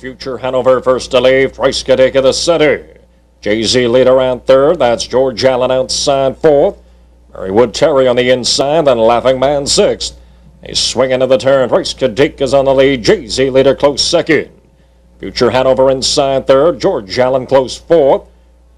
Future Hanover first to leave. Price Kadeka the center. Jay-Z lead around third. That's George Allen outside fourth. Marywood Terry on the inside. Then Laughing Man sixth. He's swing into the turn. Price Kadeka's on the lead. Jay-Z leader close second. Future Hanover inside third. George Allen close fourth.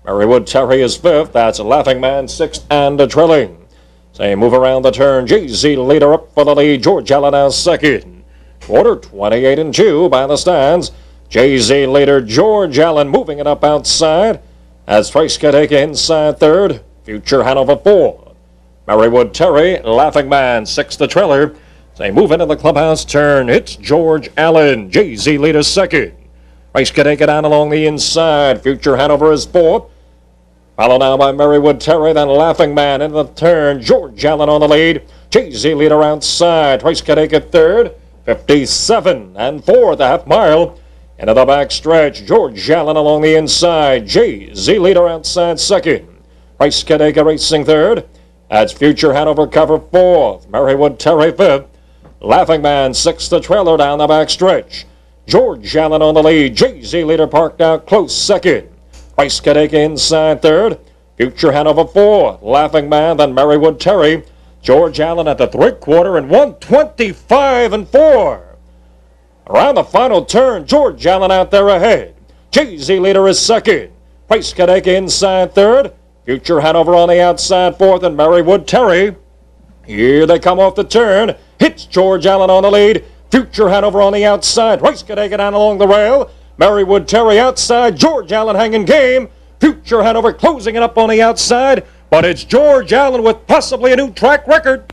Marywood Terry is fifth. That's Laughing Man sixth and a trailing. Say move around the turn. Jay-Z leader up for the lead. George Allen now second. Quarter 28 and 2 by the stands. Jay-Z leader George Allen moving it up outside. As Price Kadeka inside third. Future Hanover four. Marywood Terry, Laughing Man, sixth the trailer. They move into the clubhouse turn. It's George Allen. Jay-Z leader second. Price Kadeka down along the inside. Future Hanover is fourth. Followed now by Marywood Terry, then Laughing Man in the turn. George Allen on the lead. Jay-Z leader outside. Price Kadeka third. 57 and 4 the half mile. Into the back stretch. George Allen along the inside. Jay-Z leader outside second. Price Kadeka racing third. That's Future Hanover cover fourth. Marywood Terry fifth. Laughing Man sixth the trailer down the back stretch. George Allen on the lead. Jay-Z leader parked out close second. Price Kadeka inside third. Future Hanover fourth. Laughing Man, then Marywood Terry. George Allen at the three quarter and 125 and 4. Around the final turn, George Allen out there ahead. Jay-Z leader is second. Price Kadeka inside third. Future Hanover on the outside fourth and Marywood Terry. Here they come off the turn. Hits George Allen on the lead. Future Hanover on the outside. Price Kadeka down along the rail. Marywood Terry outside. George Allen hanging game. Future Hanover closing it up on the outside. But it's George Allen with possibly a new track record.